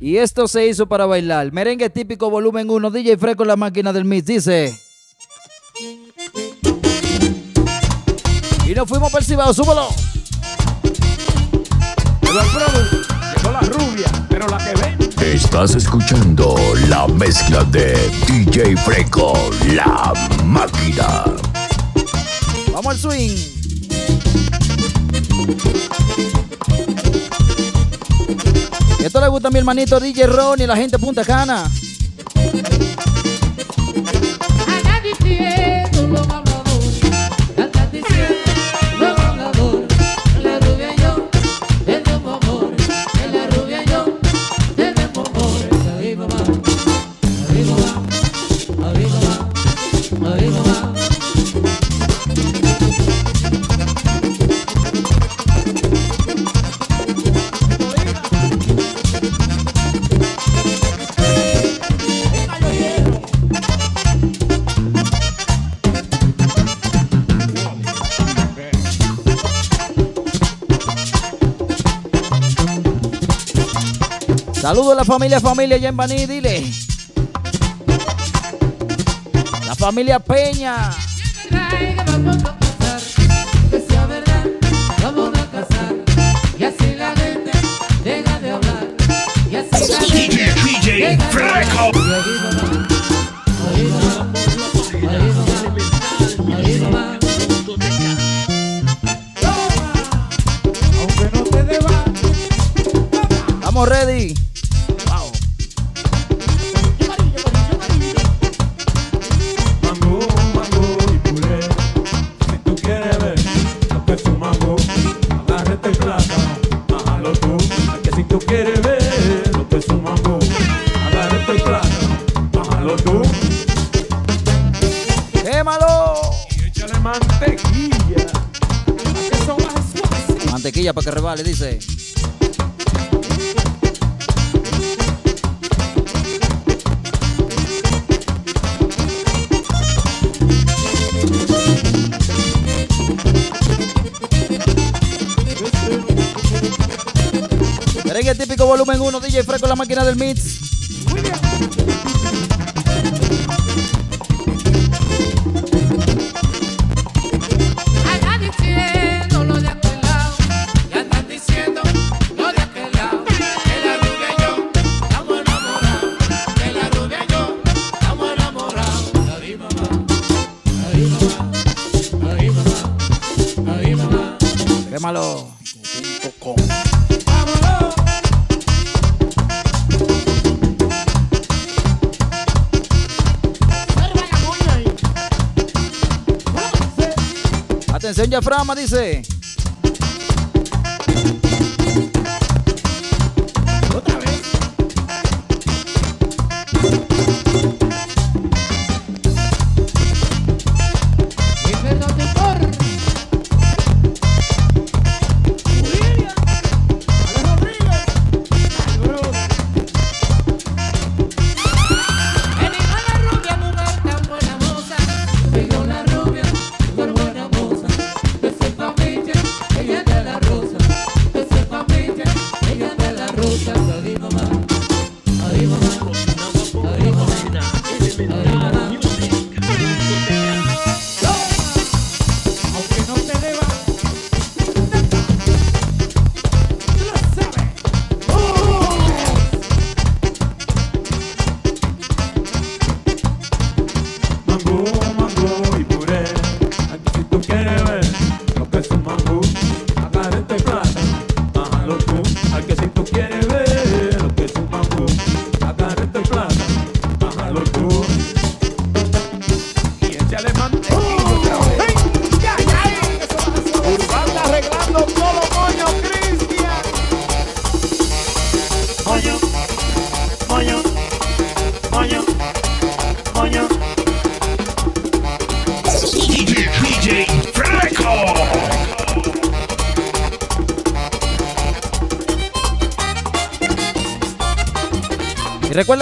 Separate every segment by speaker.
Speaker 1: Y esto se hizo para bailar. Merengue típico volumen 1, DJ Fresco la máquina del mix. Dice. Y nos fuimos percibados, súbelo.
Speaker 2: Llegó la rubia, pero la que ven.
Speaker 3: Estás escuchando la mezcla de DJ Freco, la máquina.
Speaker 1: Vamos al swing. Esto le gusta a mi hermanito DJ Ron y la gente de Punta Cana. Saludos a la familia, familia allá en Baní, dile. La familia Peña.
Speaker 4: Ay, que vamos a casar,
Speaker 2: bájalo tú.
Speaker 1: ¡Quémalo!
Speaker 2: Y échale mantequilla.
Speaker 1: Mantequilla para que rebale, dice. Merengue típico volumen 1, DJ Fresco la máquina del mix. Atención, Yaframa, dice.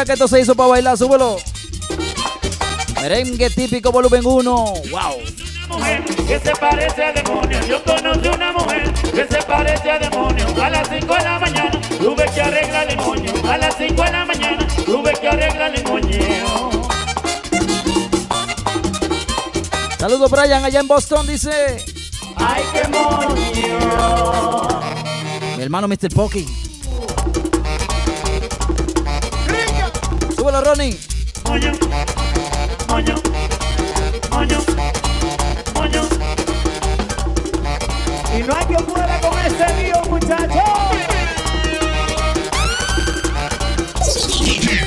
Speaker 2: Que
Speaker 1: esto se hizo para bailar, súbelo. Merengue típico volumen 1. ¡Wow!
Speaker 5: mujer que se parece a demonio. Yo conocí una mujer que se parece a demonio. A las 5 de la mañana tuve que arreglar el moño. A las 5 de la mañana tuve que arreglar el moñeo.
Speaker 2: Saludos, Brian, allá en Boston, dice
Speaker 5: Ay, qué moño.
Speaker 2: mi hermano Mr. Pocky. Súbelo, Ronnie.
Speaker 5: Moño, moño, moño, moño.
Speaker 6: Y no hay quien pueda con este lío, muchachos.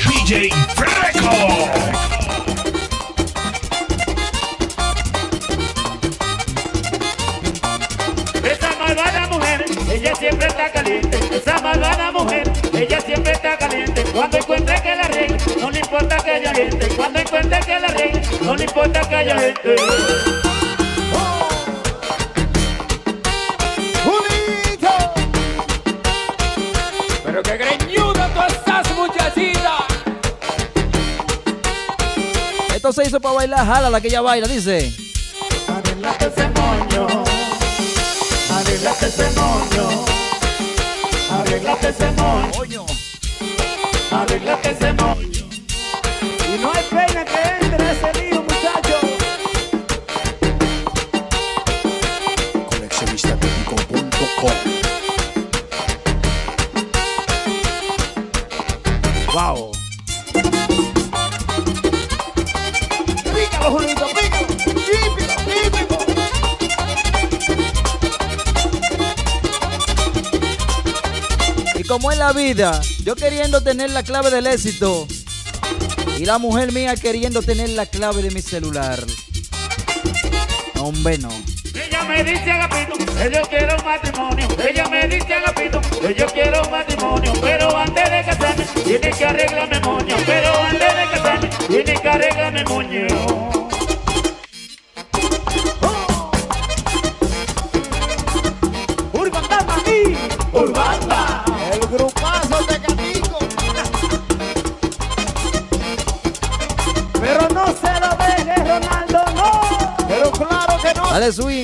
Speaker 3: DJ Freco.
Speaker 5: Ella siempre está caliente. Esa malvada mujer, ella siempre está caliente. Cuando encuentre que la regue, no le importa que haya gente. Cuando encuentre que la regue, no le importa que haya gente.
Speaker 6: Julito.
Speaker 7: Pero qué greñuda tú estás, muchachita.
Speaker 2: Esto se hizo para bailar, jala la que ella baila, dice.
Speaker 5: Ese moño, arréglate ese moño, arréglate ese moño,
Speaker 2: Coño.
Speaker 5: arréglate ese moño.
Speaker 2: Vida, yo queriendo tener la clave del éxito y la mujer mía queriendo tener la clave de mi celular. Hombre, no.
Speaker 5: Ella me dice agapito, que yo quiero un matrimonio. Ella me dice agapito, que yo quiero un matrimonio. Pero antes de casarme, tiene que arreglarme moño. Pero antes
Speaker 2: Dale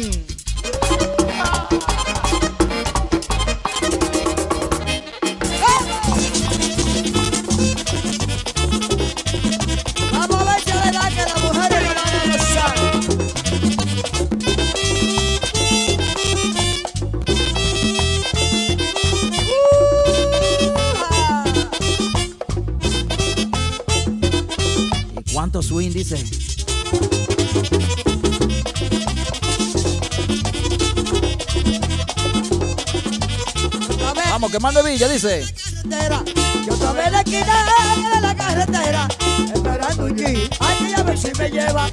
Speaker 2: Dice.
Speaker 6: Yo estaba en la esquina de la carretera, esperando un G. Ay, que ya ver si me lleva,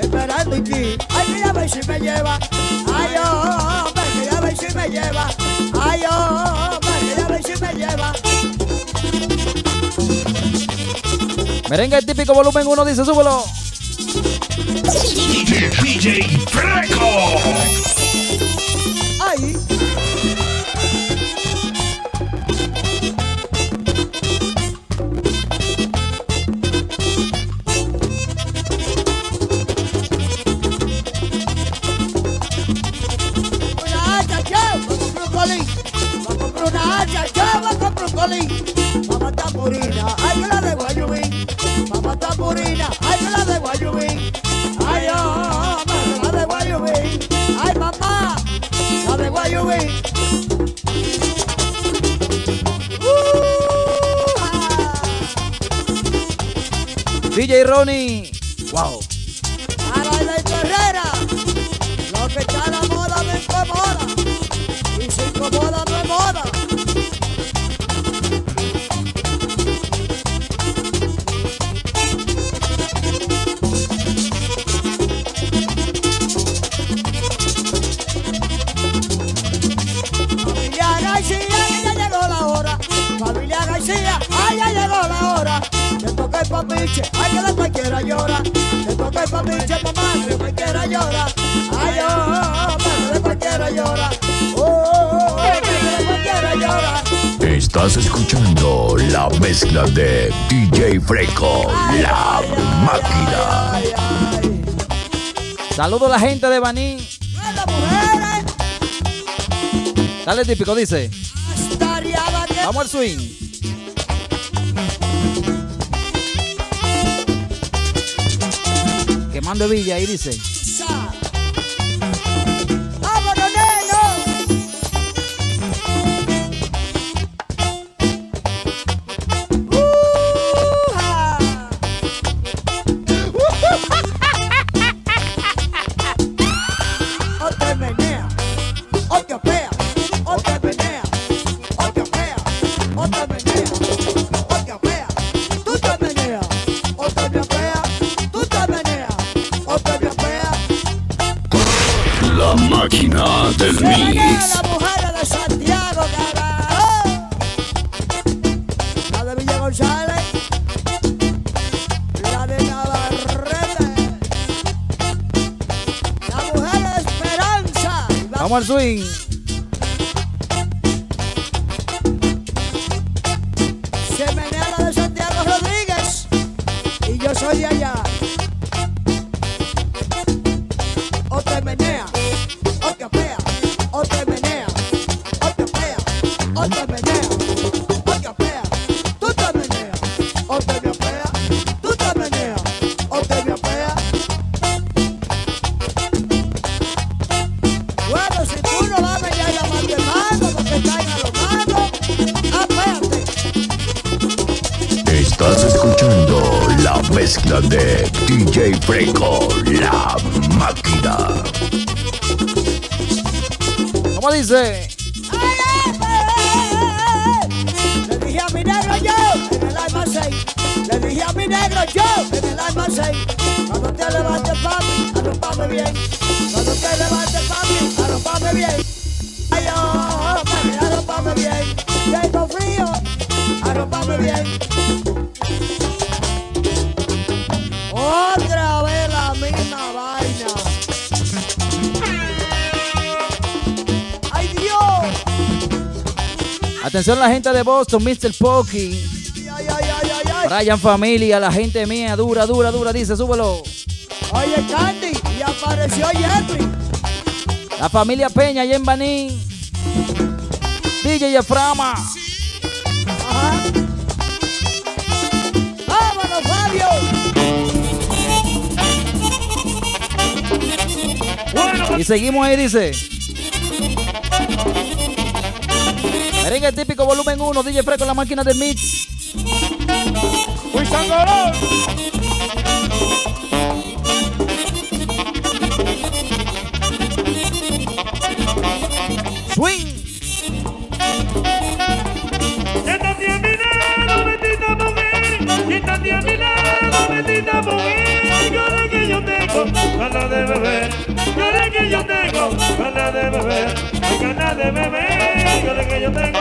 Speaker 6: esperando un G. Ay, que ya ver si me lleva. Ay, oh, que ya ver si me lleva. Ay, oh, que ya ver si me lleva.
Speaker 2: Merengue típico volumen 1, dice, súbelo.
Speaker 3: DJ, DJ Freco.
Speaker 6: Uh,
Speaker 3: Estás escuchando la mezcla de DJ Freco, la máquina.
Speaker 2: Saludo a la gente de Baní. Dale típico, dice. Vamos al swing. Quemando Villa y dice.
Speaker 6: Y
Speaker 3: mezcla de DJ Freco, la máquina.
Speaker 2: ¿Cómo dice?
Speaker 6: Le dije a mi negro yo en el almacén. Le dije a mi negro yo en el almacén. Cuando te levantes, papi, arropame bien. Cuando te levantes, papi, arropame bien. Ay, oh, papi, arropame bien. Tengo frío, arropame bien.
Speaker 2: Atención la gente de Boston, Mr. Pokey. Brian Familia, la gente mía, dura, dura, dura, dice, súbelo.
Speaker 6: Oye, Candy, y apareció Jeffrey.
Speaker 2: La familia Peña allá en Baní. DJ Eframa.
Speaker 6: Ajá. ¡Vámonos, Fabio!
Speaker 2: Y seguimos ahí, dice. Merengue típico volumen 1, DJ Fresco la máquina de mix.
Speaker 8: Muy
Speaker 9: Yo tengo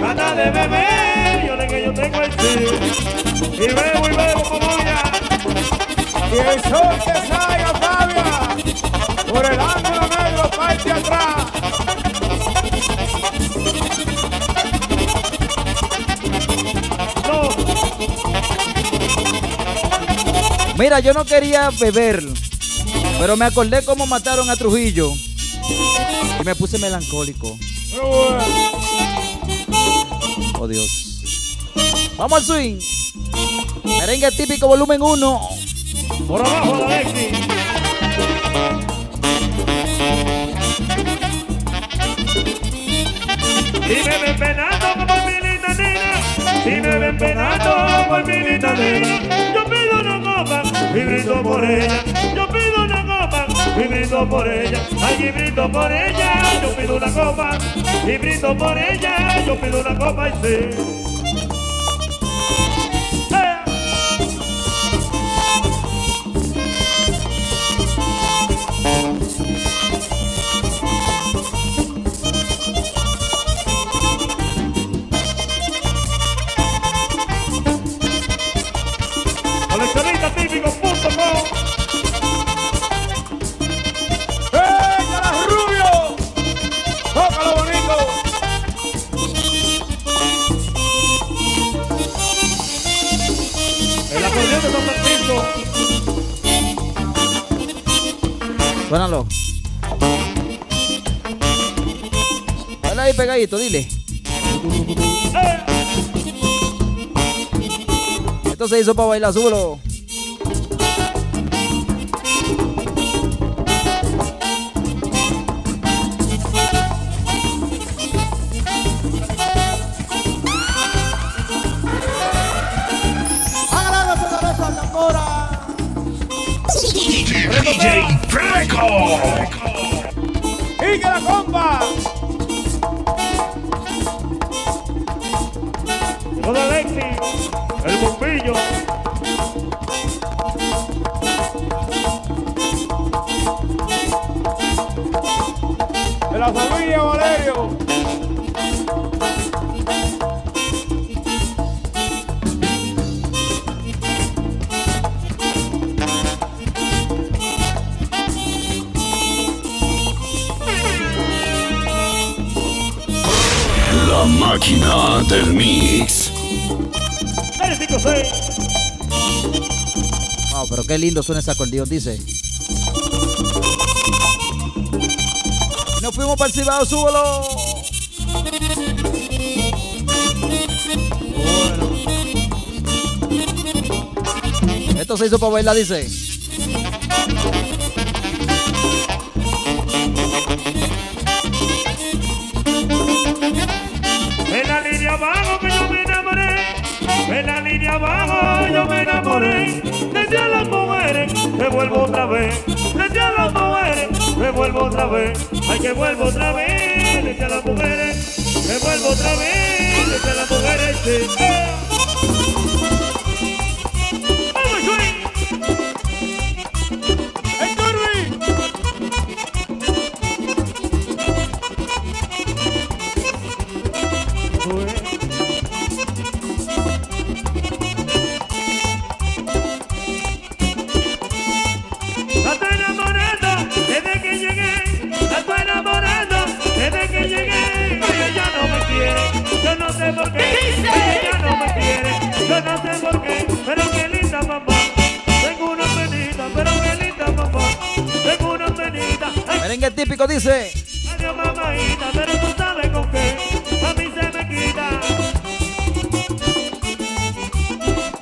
Speaker 9: ganas de beber. Yo que yo tengo el sí. Y bebo y bebo como ya.
Speaker 8: Y el sol que salga, Fabia. Por el ángulo negro, parte atrás.
Speaker 9: No,
Speaker 2: Mira, yo no quería beber, pero me acordé cómo mataron a Trujillo. Y me puse melancólico.
Speaker 8: Pero bueno.
Speaker 2: Oh Dios. Vamos al swing. Merengue típico volumen 1.
Speaker 9: por abajo Alexi. Si me ven penando como mi linda nena, si me ven penando por mi linda nena, yo pido una copa y grito por ella, yo pido una copa y grito por ella, allí grito por ella, yo pido una copa y grito por ella, yo pido una copa y sí.
Speaker 2: Pegadito, dile. Esto se hizo para bailar, súbelo.
Speaker 3: DJ Freco.
Speaker 8: ¡Y que la compa!
Speaker 9: Llegó de Alexi, el bombillo.
Speaker 8: De la familia Valerio.
Speaker 3: La máquina del mix.
Speaker 2: Pero qué lindo suena ese acordeón, dice. Nos fuimos para el Cibao, súbelo. Esto se hizo para bailar, dice.
Speaker 9: En la línea abajo yo me. En la línea abajo yo me enamoré. Decía las mujeres, me vuelvo otra vez. Decía las mujeres, me vuelvo otra vez. Ay, que vuelvo otra vez. Decía las mujeres, me vuelvo otra vez. Decía las mujeres, sí.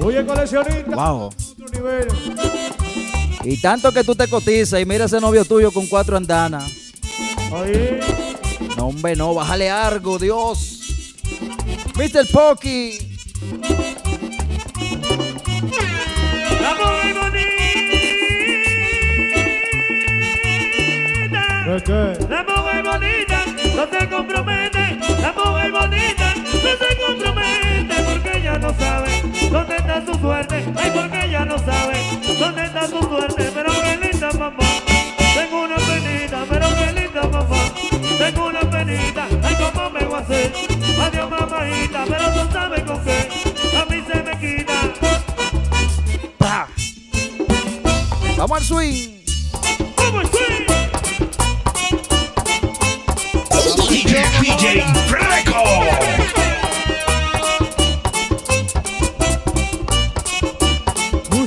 Speaker 8: Oye, coleccionista.
Speaker 2: Wow. Y tanto que tú te cotizas y mira ese novio tuyo con cuatro andanas.
Speaker 9: Ahí.
Speaker 2: No, hombre, no, bájale algo, Dios. Mr. Pocky.
Speaker 9: La mujer bonita.
Speaker 8: ¿De qué?
Speaker 9: La mujer bonita no se compromete, la mujer bonita no se compromete no sabe dónde está su suerte, ay porque ella no sabe dónde está su suerte, pero qué linda mamá, tengo una penita, pero qué linda mamá, tengo una penita, ay cómo me voy a hacer, adiós mamajita, pero tú sabes con qué, a mí se me quita.
Speaker 2: Vamos al swing.
Speaker 9: ¿cómo estoy?
Speaker 3: DJ, DJ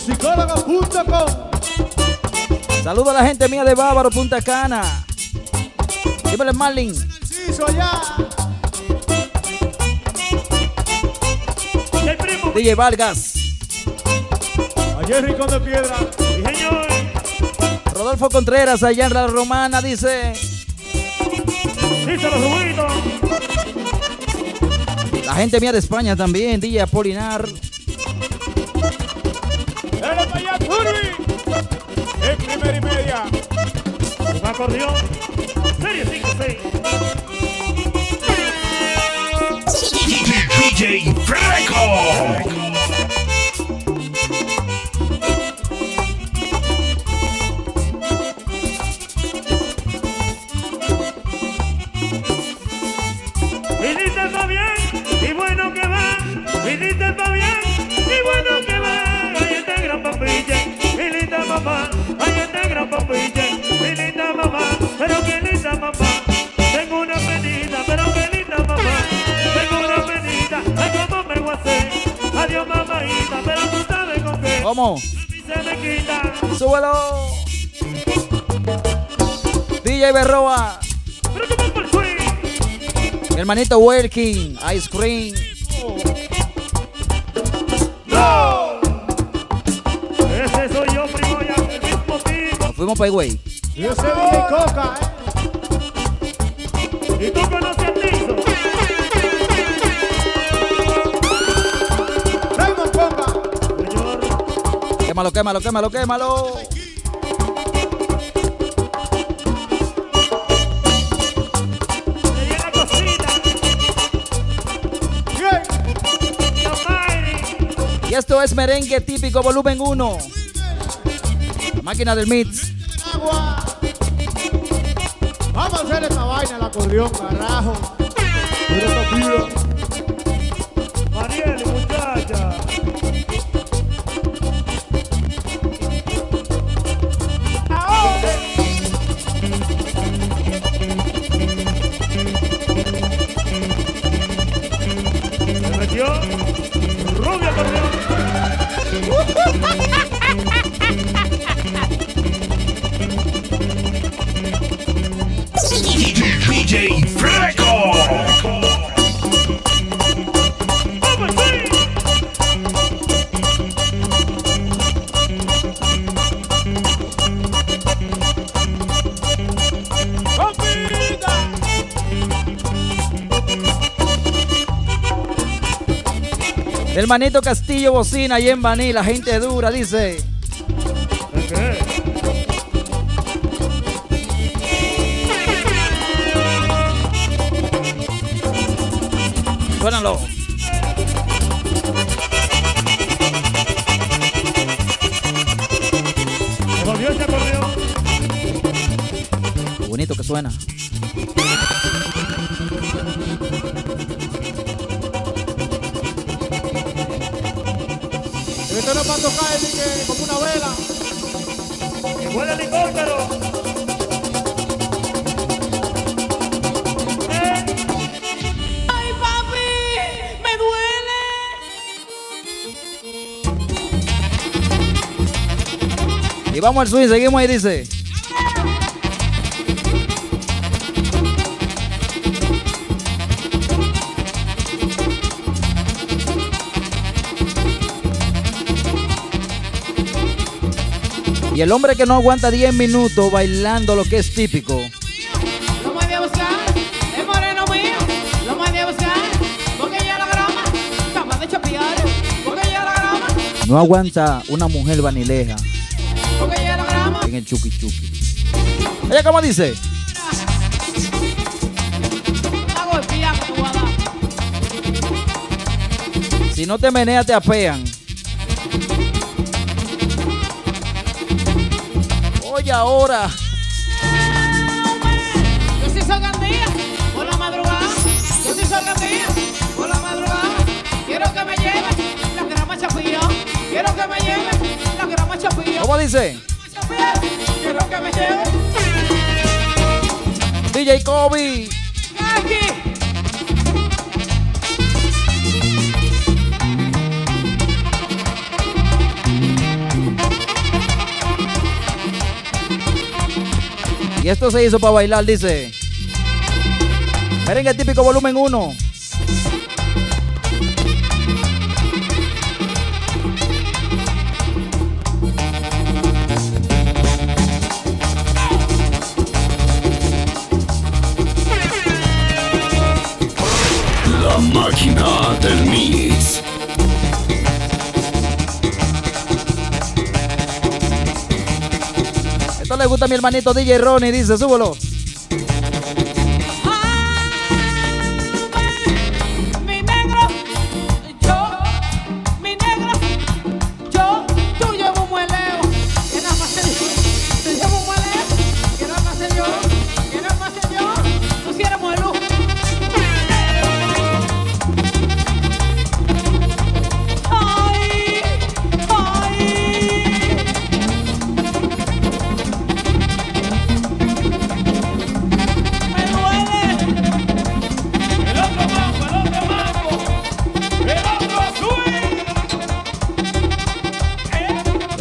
Speaker 8: Musicólogo.com
Speaker 2: Saludo a la gente mía de Bávaro, Punta Cana. Dímele, Marlin. DJ Vargas.
Speaker 8: Ayer Rincón de Piedra.
Speaker 9: sí, señor,
Speaker 2: Rodolfo Contreras, allá en la Romana, dice.
Speaker 9: los ruidos.
Speaker 2: La gente mía de España también, DJ Apolinar.
Speaker 9: Acordeón. Serie 5 6.
Speaker 3: DJ Freco.
Speaker 9: Viniste va bien y bueno que va. Viniste va bien y bueno que va. Ay, gran papiche, mi linda mamá. Quita.
Speaker 2: ¡Súbelo! DJ Berroa. Mi hermanito Welkin. Ice Cream.
Speaker 9: Ese soy yo, primo, ya el mismo tipo.
Speaker 2: Fuimos para güey.
Speaker 8: Yo soy DJ Coca, ¿eh?
Speaker 2: Quémalo, quémalo, quémalo, quémalo. Y esto es merengue típico volumen 1. La máquina del mix.
Speaker 8: Vamos a hacer esta vaina, el acordeón, carajo. Mira esta tía.
Speaker 9: Marieli, muchacha.
Speaker 2: El manito Castillo Bocina y en Baní, la gente dura, dice.
Speaker 9: ¿Qué?
Speaker 2: Suénalo. Bonito que suena.
Speaker 8: Esto no es para tocar ni que como una vela.
Speaker 9: Llegó el helicóptero. ¡Eh!
Speaker 10: Ay, papi, me duele.
Speaker 2: Y vamos al swing, seguimos ahí, dice. Y el hombre que no aguanta 10 minutos bailando lo que es típico.
Speaker 10: Lo mandé a buscar, el moreno mío. Lo mandé a buscar, porque ya la grama. Capaz de chapear, porque ya la grama.
Speaker 2: No aguanta una mujer vanileja
Speaker 10: Porque ya la grama.
Speaker 2: en el chuki chuki. Ella cómo dice. Si no te meneas te apean. Ahora.
Speaker 10: Yo soy gandía, por la madrugada. Yo soy gandía, por la madrugada. Quiero que me lleve la grama chapilla. Quiero que me lleve la grama chapilla.
Speaker 2: ¿Cómo dice?
Speaker 10: Quiero que me lleve.
Speaker 2: DJ Kobe.
Speaker 10: Aquí.
Speaker 2: Y esto se hizo para bailar, dice. Merengue típico volumen 1. Le gusta mi hermanito DJ Ronnie, dice, súbelo.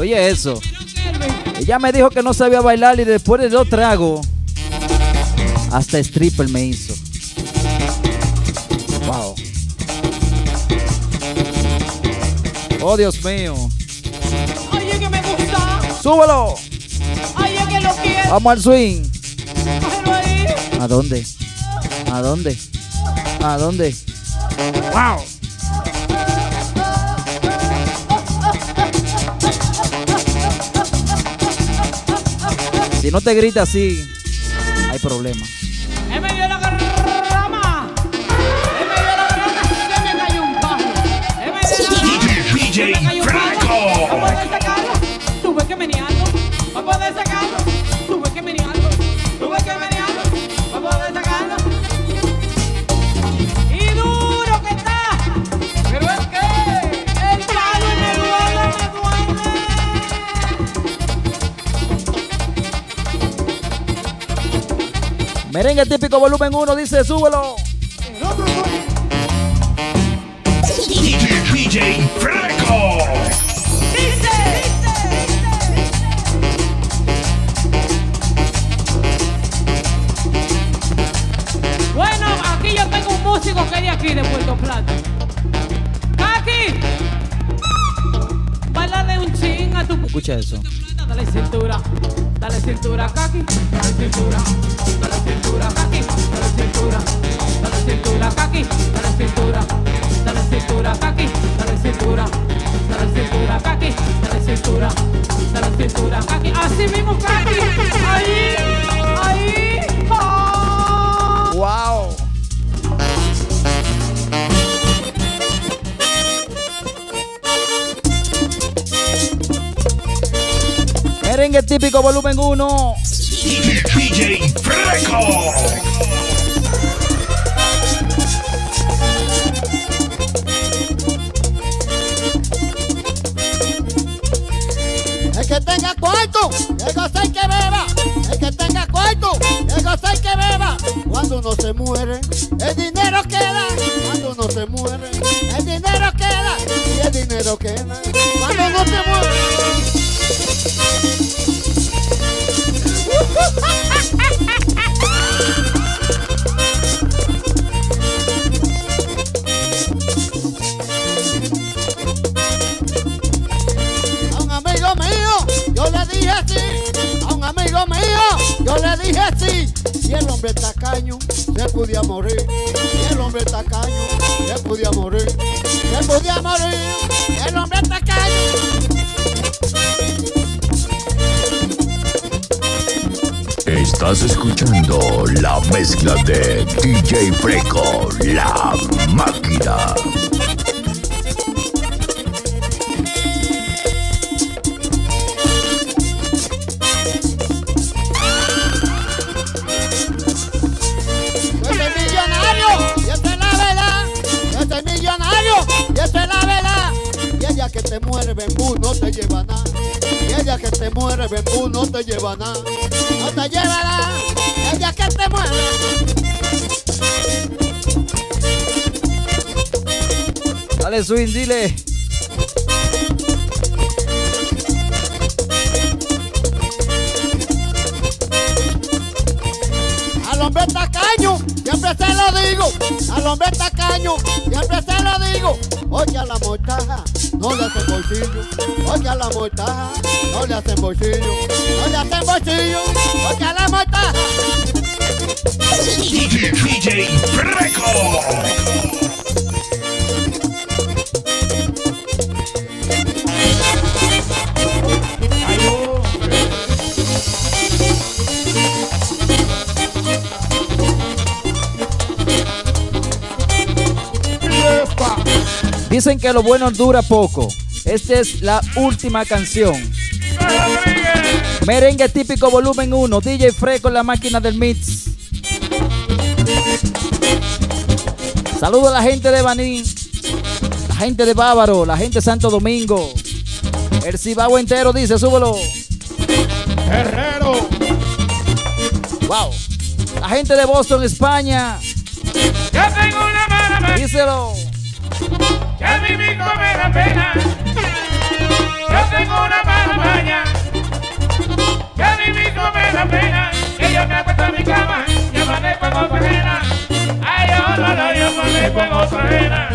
Speaker 2: Oye eso. Ella me dijo que no sabía bailar y después de dos tragos, hasta stripper me hizo. Wow. Oh, Dios mío.
Speaker 10: Oye, que me gusta.
Speaker 2: ¡Súbelo!
Speaker 10: Oye, que
Speaker 2: Vamos al swing.
Speaker 10: Ahí.
Speaker 2: ¿A dónde? ¿A dónde? ¿A dónde?
Speaker 5: Wow.
Speaker 2: Si no te grita así, hay problema.
Speaker 10: En medio de la rama. En medio de la rama se me cayó un pájaro. En medio de la rama
Speaker 11: DJ
Speaker 10: se me cayó un pájaro.
Speaker 11: Franco.
Speaker 10: ¿Para poder sacarlo? Tuve que menearlo. Para poder sacarlo.
Speaker 2: Merengue típico volumen 1 dice, súbelo.
Speaker 11: DJ Franco.
Speaker 10: Bueno, aquí yo tengo un músico que es de aquí, de Puerto Plata. ¡Kaki! Bailale un ching a tu
Speaker 2: Escucha eso.
Speaker 10: Dale cintura, dale cintura, Kaki. Dale cintura, cintura, Kaki. Dale cintura, cintura, Kaki. Dale cintura, cintura, Kaki. Dale cintura, cintura, Kaki. Dale cintura, cintura, Kaki. Así mismo. Ahí, ahí. ¡Ah!
Speaker 2: ¡Wow! Típico volumen 1.
Speaker 11: DJ Franco.
Speaker 12: El que tenga cuarto, que y que beba. El que tenga cuarto, que y que beba. Cuando uno se muere, el dinero queda. Cuando uno se muere, el dinero queda. Y el dinero queda. Cuando uno se muere. Dije. Si el hombre tacaño, se podía morir. Si el hombre tacaño, se podía morir. Se podía morir. El hombre tacaño.
Speaker 11: Estás escuchando la mezcla de DJ Franco, la máquina.
Speaker 12: Bembú, no te lleva nada. Y ella que te muere, bembú, no te lleva nada. No te lleva nada. Ella que te muere.
Speaker 2: Dale swing, dile.
Speaker 12: Al hombre tacaño, siempre se lo digo. Al hombre tacaño, siempre se lo digo. Oye a la mortaja, no le hacen bolsillo. Oye a la mortaja, no le hacen bolsillo. No le hacen bolsillo. Oye a la mortaja.
Speaker 11: DJ Franco.
Speaker 2: Dicen que lo bueno dura poco. Esta es la última canción. Merengue típico volumen 1. DJ Freco en la máquina del mix. Saludo a la gente de Baní. La gente de Bávaro. La gente de Santo Domingo. El Cibao entero dice, súbelo.
Speaker 8: Herrero.
Speaker 2: Wow. La gente de Boston, España.
Speaker 5: Yo tengo una mala
Speaker 2: Díselo
Speaker 5: no me da pena. Yo tengo una mala maña. Que a mí mismo me da pena. Que yo me acuesto en mi cama y amanezco en otra ajena. Ay, yo no, no, yo amanezco otra ajena.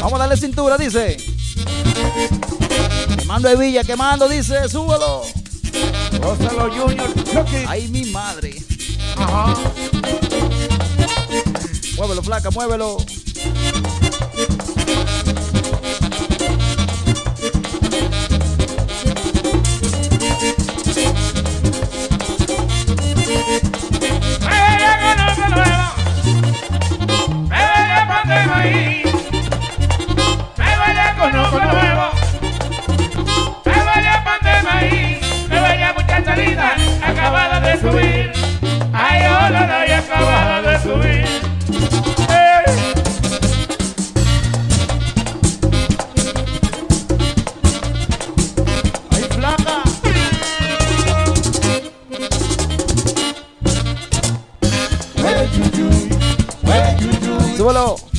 Speaker 2: Vamos a darle cintura, dice.
Speaker 5: Quemando de Villa, quemando, dice, súbelo.
Speaker 8: Gózalo Junior.
Speaker 5: Ahí mi madre.
Speaker 8: Ajá.
Speaker 5: Muévelo, flaca, muévelo. Súbelo.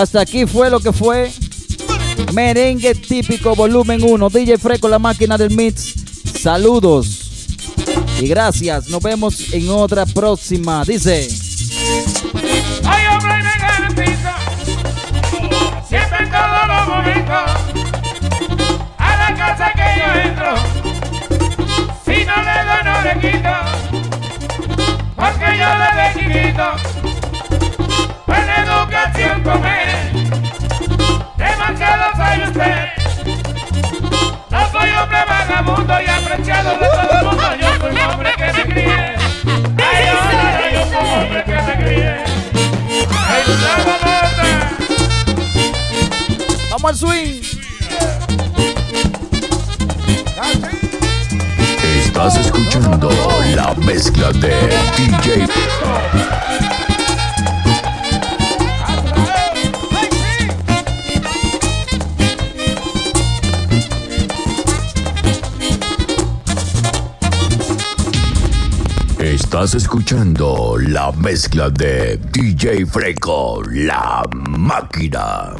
Speaker 5: hasta aquí fue lo que fue Merengue Típico Volumen 1. DJ Freco, la máquina del mix. Saludos y gracias. Nos vemos en otra próxima. Dice.
Speaker 3: Estás escuchando la mezcla de DJ. Estás escuchando la mezcla de DJ Freco, la máquina.